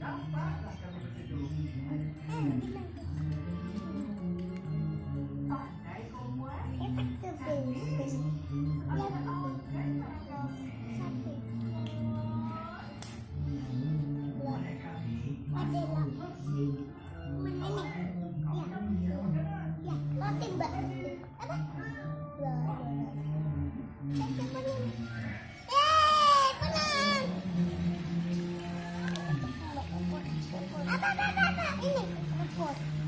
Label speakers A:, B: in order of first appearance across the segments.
A: Gampanglah kami berteduh.
B: four.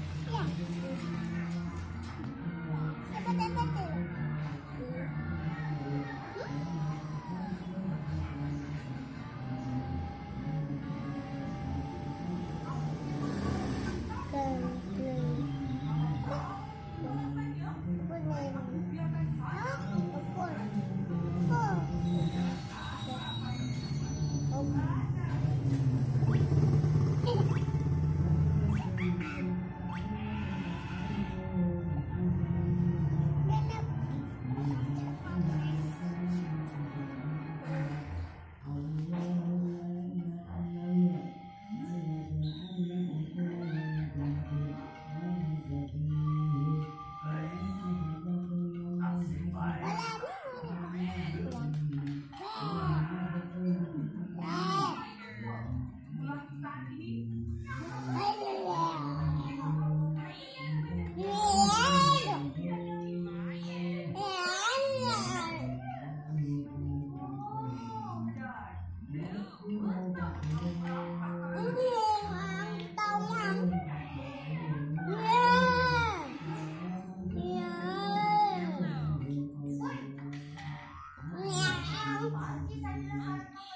A: 第三天的